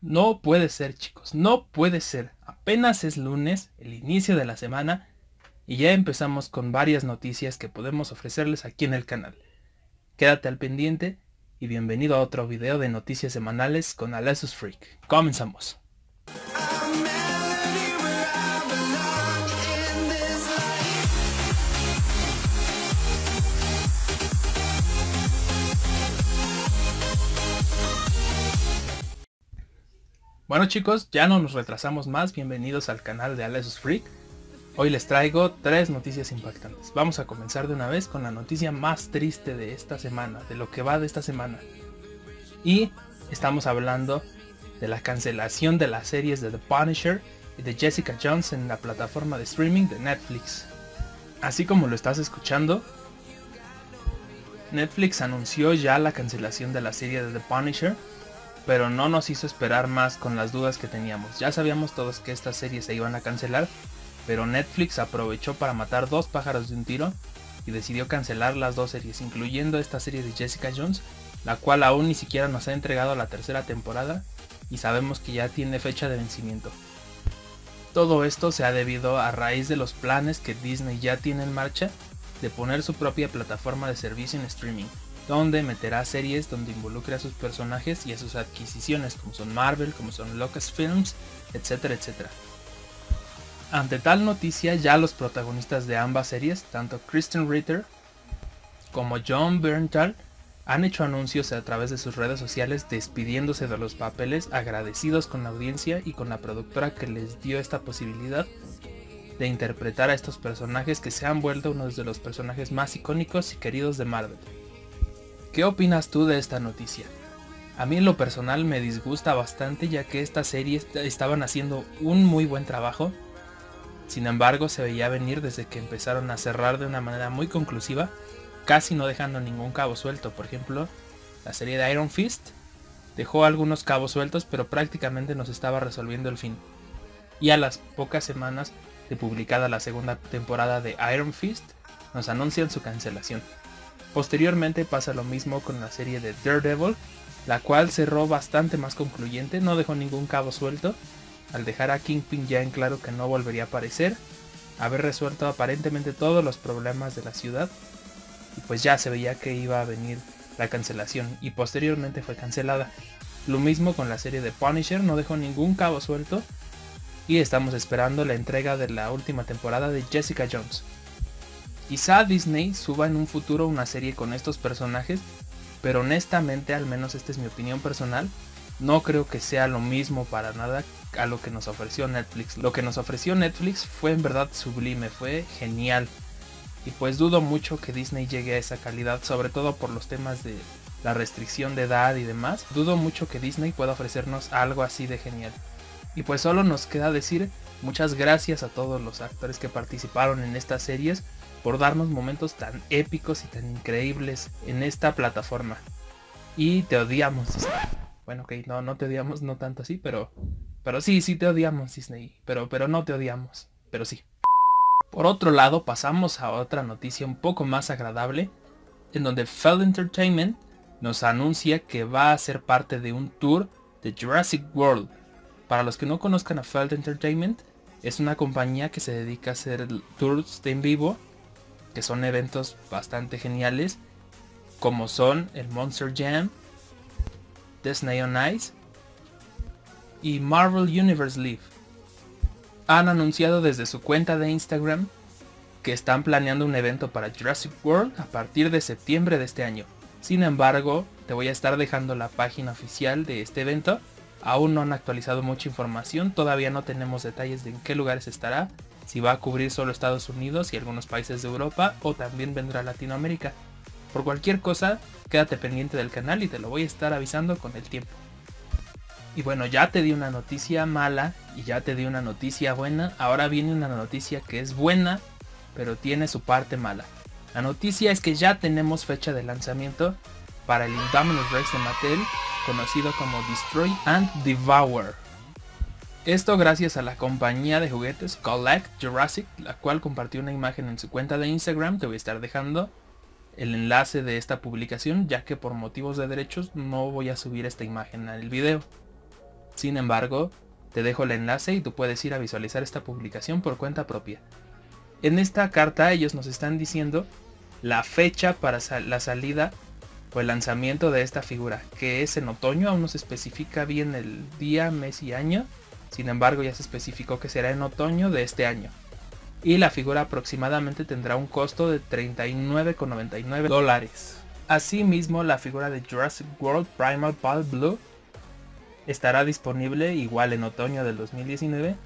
No puede ser chicos, no puede ser. Apenas es lunes, el inicio de la semana, y ya empezamos con varias noticias que podemos ofrecerles aquí en el canal. Quédate al pendiente y bienvenido a otro video de noticias semanales con Alesus Freak. Comenzamos. Bueno chicos, ya no nos retrasamos más, bienvenidos al canal de Alesus Freak. Hoy les traigo tres noticias impactantes. Vamos a comenzar de una vez con la noticia más triste de esta semana, de lo que va de esta semana. Y estamos hablando de la cancelación de las series de The Punisher y de Jessica Jones en la plataforma de streaming de Netflix. Así como lo estás escuchando, Netflix anunció ya la cancelación de la serie de The Punisher pero no nos hizo esperar más con las dudas que teníamos. Ya sabíamos todos que estas series se iban a cancelar, pero Netflix aprovechó para matar dos pájaros de un tiro y decidió cancelar las dos series, incluyendo esta serie de Jessica Jones, la cual aún ni siquiera nos ha entregado la tercera temporada y sabemos que ya tiene fecha de vencimiento. Todo esto se ha debido a raíz de los planes que Disney ya tiene en marcha de poner su propia plataforma de servicio en streaming, donde meterá series donde involucre a sus personajes y a sus adquisiciones, como son Marvel, como son Lucasfilms, etcétera, etcétera. Ante tal noticia, ya los protagonistas de ambas series, tanto Kristen Ritter como John Berntal, han hecho anuncios a través de sus redes sociales despidiéndose de los papeles, agradecidos con la audiencia y con la productora que les dio esta posibilidad de interpretar a estos personajes que se han vuelto uno de los personajes más icónicos y queridos de Marvel. ¿Qué opinas tú de esta noticia? A mí en lo personal me disgusta bastante ya que estas series estaban haciendo un muy buen trabajo. Sin embargo se veía venir desde que empezaron a cerrar de una manera muy conclusiva, casi no dejando ningún cabo suelto. Por ejemplo, la serie de Iron Fist dejó algunos cabos sueltos pero prácticamente nos estaba resolviendo el fin. Y a las pocas semanas de publicada la segunda temporada de Iron Fist, nos anuncian su cancelación. Posteriormente pasa lo mismo con la serie de Daredevil, la cual cerró bastante más concluyente, no dejó ningún cabo suelto, al dejar a Kingpin ya en claro que no volvería a aparecer, haber resuelto aparentemente todos los problemas de la ciudad, y pues ya se veía que iba a venir la cancelación, y posteriormente fue cancelada. Lo mismo con la serie de Punisher, no dejó ningún cabo suelto, y estamos esperando la entrega de la última temporada de Jessica Jones. Quizá Disney suba en un futuro una serie con estos personajes, pero honestamente, al menos esta es mi opinión personal, no creo que sea lo mismo para nada a lo que nos ofreció Netflix. Lo que nos ofreció Netflix fue en verdad sublime, fue genial. Y pues dudo mucho que Disney llegue a esa calidad, sobre todo por los temas de la restricción de edad y demás. Dudo mucho que Disney pueda ofrecernos algo así de genial. Y pues solo nos queda decir muchas gracias a todos los actores que participaron en estas series por darnos momentos tan épicos y tan increíbles en esta plataforma. Y te odiamos, Disney. Bueno, ok, no, no te odiamos, no tanto así, pero... Pero sí, sí te odiamos, Disney. Pero, pero no te odiamos. Pero sí. Por otro lado, pasamos a otra noticia un poco más agradable, en donde Fell Entertainment nos anuncia que va a ser parte de un tour de Jurassic World. Para los que no conozcan a Feld Entertainment, es una compañía que se dedica a hacer tours de en vivo que son eventos bastante geniales, como son el Monster Jam, Disney on Ice y Marvel Universe Live. Han anunciado desde su cuenta de Instagram que están planeando un evento para Jurassic World a partir de septiembre de este año. Sin embargo, te voy a estar dejando la página oficial de este evento. Aún no han actualizado mucha información, todavía no tenemos detalles de en qué lugares estará, si va a cubrir solo Estados Unidos y algunos países de Europa o también vendrá Latinoamérica. Por cualquier cosa, quédate pendiente del canal y te lo voy a estar avisando con el tiempo. Y bueno, ya te di una noticia mala y ya te di una noticia buena. Ahora viene una noticia que es buena, pero tiene su parte mala. La noticia es que ya tenemos fecha de lanzamiento para el Indominus Rex de Mattel, conocido como Destroy and Devour. Esto gracias a la compañía de juguetes Collect Jurassic, la cual compartió una imagen en su cuenta de Instagram. Te voy a estar dejando el enlace de esta publicación, ya que por motivos de derechos no voy a subir esta imagen al video. Sin embargo, te dejo el enlace y tú puedes ir a visualizar esta publicación por cuenta propia. En esta carta ellos nos están diciendo la fecha para la salida o el lanzamiento de esta figura, que es en otoño, aún no se especifica bien el día, mes y año, sin embargo ya se especificó que será en otoño de este año. Y la figura aproximadamente tendrá un costo de 39,99 dólares. Asimismo, la figura de Jurassic World Primal Pal Blue estará disponible igual en otoño del 2019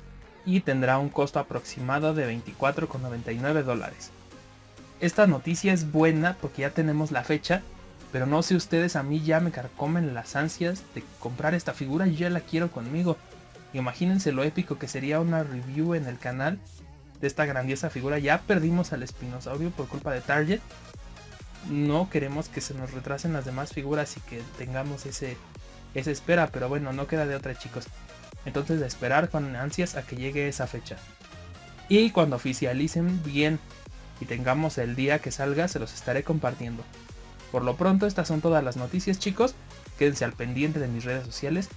y tendrá un costo aproximado de 24,99 dólares. Esta noticia es buena porque ya tenemos la fecha, pero no sé ustedes, a mí ya me carcomen las ansias de comprar esta figura y ya la quiero conmigo. Imagínense lo épico que sería una review en el canal de esta grandiosa figura. Ya perdimos al espinosaurio por culpa de Target. No queremos que se nos retrasen las demás figuras y que tengamos ese, esa espera, pero bueno, no queda de otra chicos. Entonces de esperar con ansias a que llegue esa fecha. Y cuando oficialicen bien y tengamos el día que salga, se los estaré compartiendo. Por lo pronto, estas son todas las noticias chicos. Quédense al pendiente de mis redes sociales.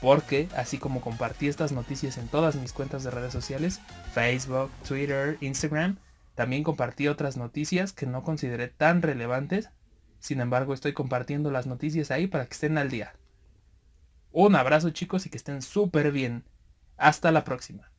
Porque así como compartí estas noticias en todas mis cuentas de redes sociales, Facebook, Twitter, Instagram, también compartí otras noticias que no consideré tan relevantes. Sin embargo, estoy compartiendo las noticias ahí para que estén al día. Un abrazo chicos y que estén súper bien. Hasta la próxima.